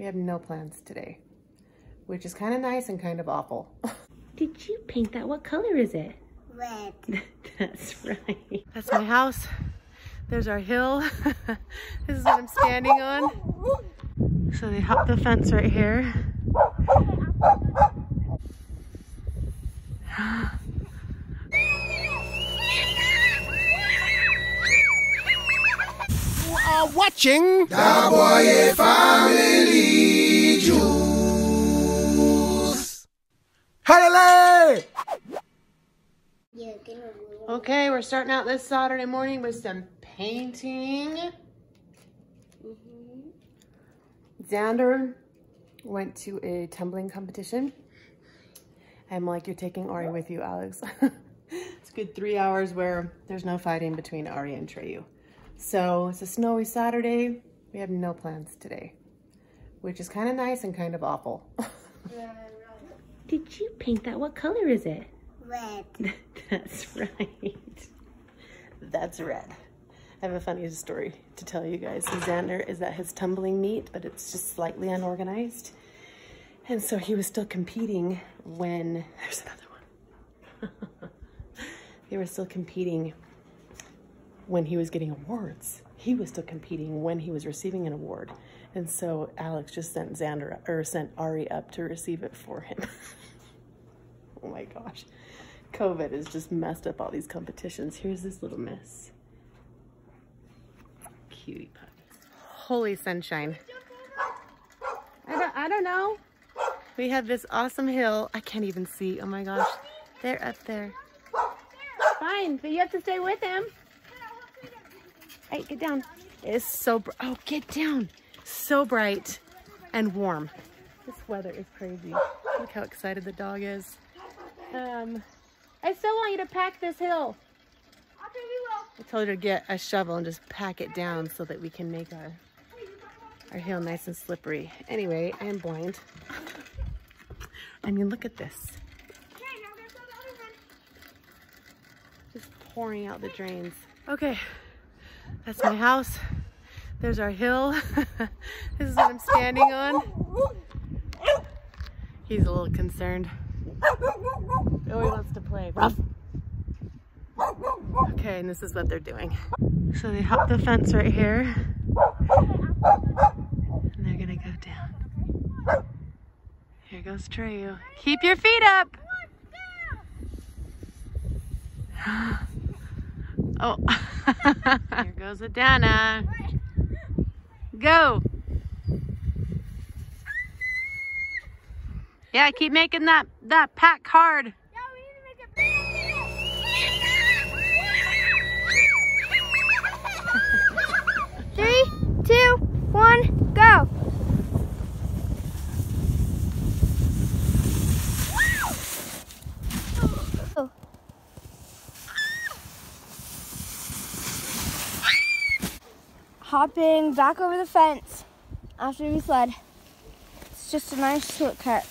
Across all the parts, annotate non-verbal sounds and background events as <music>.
We have no plans today, which is kind of nice and kind of awful. <laughs> Did you paint that? What color is it? Red. <laughs> That's right. That's my house. There's our hill. <laughs> this is what I'm standing on. So they hop the fence right here. <sighs> <sighs> <sighs> are watching Daboye Family. Hallelujah! Okay, we're starting out this Saturday morning with some painting. Mm-hmm. Xander went to a tumbling competition. I'm like, you're taking Ari with you, Alex. <laughs> it's a good three hours where there's no fighting between Ari and Treyu. So it's a snowy Saturday. We have no plans today, which is kind of nice and kind of awful. <laughs> Did you paint that? What color is it? Red. <laughs> That's right. That's red. I have a funny story to tell you guys. Xander is at his tumbling meet, but it's just slightly unorganized. And so he was still competing when, there's another one. <laughs> they were still competing when he was getting awards. He was still competing when he was receiving an award. And so Alex just sent Xander or sent Ari up to receive it for him. <laughs> oh my gosh. COVID has just messed up all these competitions. Here's this little miss. Cutie pie. Holy sunshine. I don't, I don't know. We have this awesome hill. I can't even see. Oh my gosh. They're up there. Fine, but you have to stay with him. Hey, get down. It's so, oh, get down. So bright and warm. This weather is crazy. Look how excited the dog is. Um, I still want you to pack this hill. I told her to get a shovel and just pack it down so that we can make our, our hill nice and slippery. Anyway, I am blind. <laughs> I mean, look at this. Just pouring out the drains. Okay, that's my house. There's our hill. <laughs> this is what I'm standing on. He's a little concerned. Oh, he wants to play. Okay, and this is what they're doing. So they hop the fence right here. And they're gonna go down. Here goes Treyu. Keep your feet up. <gasps> Oh. <laughs> Here goes Adana. Go. Yeah, keep making that, that pack hard. Hopping back over the fence after we sled. It's just a nice shortcut.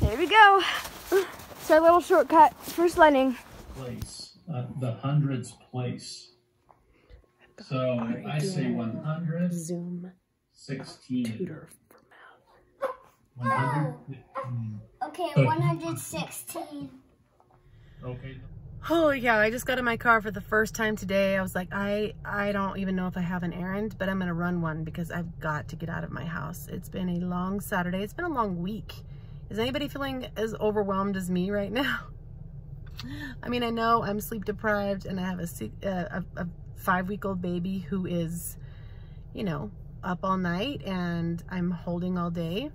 There we go. It's our little shortcut for sledding. place, uh, the hundreds place. So if I say 100, Zoom 16. tutor for math. 100, mm, Okay, 116. okay. Holy cow, I just got in my car for the first time today. I was like, I, I don't even know if I have an errand, but I'm gonna run one because I've got to get out of my house. It's been a long Saturday. It's been a long week. Is anybody feeling as overwhelmed as me right now? <laughs> I mean, I know I'm sleep deprived and I have a, uh, a, a five week old baby who is, you know, up all night and I'm holding all day.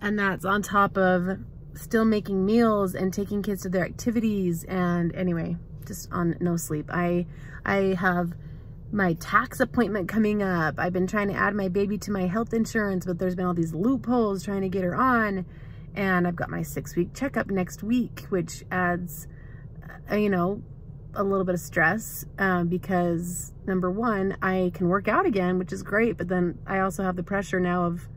And that's on top of still making meals and taking kids to their activities. And anyway just on no sleep. I i have my tax appointment coming up. I've been trying to add my baby to my health insurance but there's been all these loopholes trying to get her on. And i've got my six week checkup next week which adds uh, you know a little bit of stress um, because number one i can work out again which is great but then i also have the pressure now of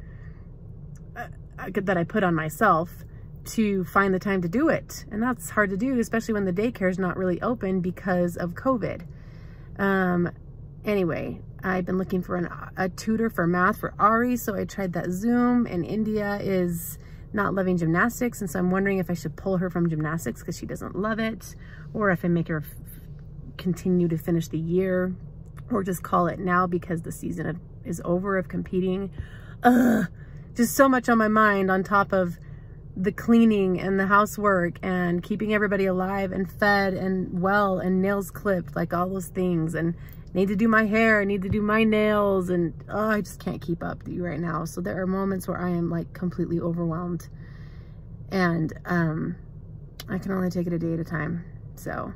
uh, that i put on myself to find the time to do it. And that's hard to do, especially when the daycare is not really open because of COVID. Um, anyway, I've been looking for an, a tutor for math for Ari, so I tried that Zoom, and India is not loving gymnastics, and so I'm wondering if I should pull her from gymnastics because she doesn't love it, or if I make her continue to finish the year, or just call it now because the season is over of competing. Ugh, just so much on my mind on top of the cleaning and the housework and keeping everybody alive and fed and well and nails clipped, like all those things. And need to do my hair, I need to do my nails, and oh, I just can't keep up with you right now. So there are moments where I am like completely overwhelmed. And um, I can only take it a day at a time. So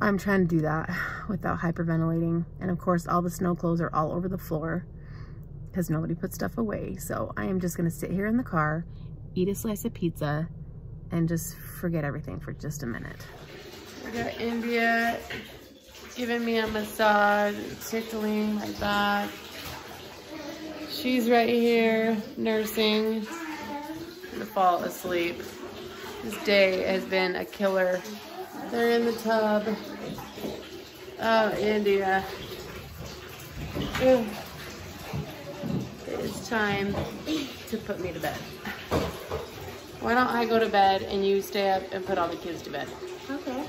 I'm trying to do that without hyperventilating. And of course, all the snow clothes are all over the floor because nobody put stuff away. So I am just gonna sit here in the car, eat a slice of pizza, and just forget everything for just a minute. We got India giving me a massage, tickling my back. She's right here nursing to fall asleep. This day has been a killer. They're in the tub. Oh, India. It is time to put me to bed. Why don't I go to bed and you stay up and put all the kids to bed? Okay.